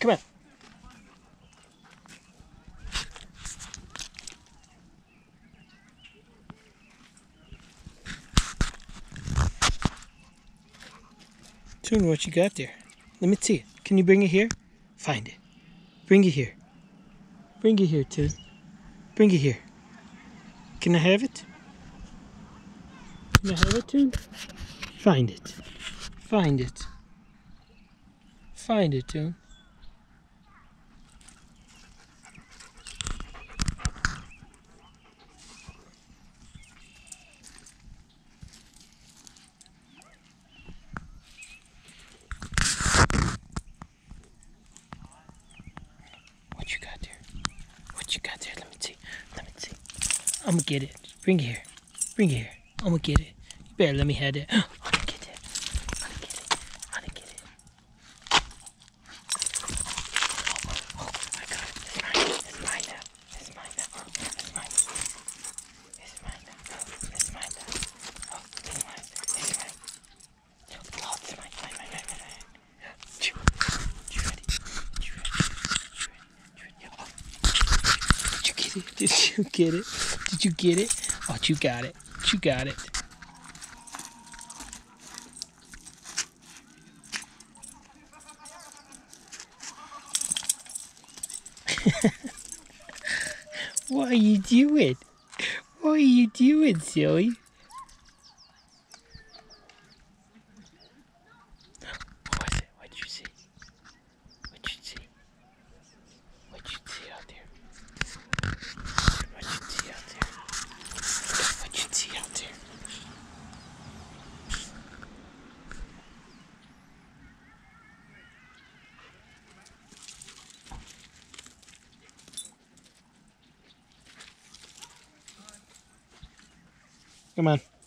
Come on. Tune, what you got there? Let me see. Can you bring it here? Find it. Bring it here. Bring it here, Tune. Bring it here. Can I have it? Can I have it, Tune? Find it. Find it. Find it, Tune. What you got there? What you got there? Let me see. Let me see. I'm gonna get it. Bring it here. Bring it here. I'm gonna get it. You better let me have it. Did you get it? Did you get it? Oh, you got it. You got it. what are you doing? What are you doing, silly? What was it? What'd you see? What'd you see? What'd you see out there? What'd you see out there? What'd you see out there? Come on.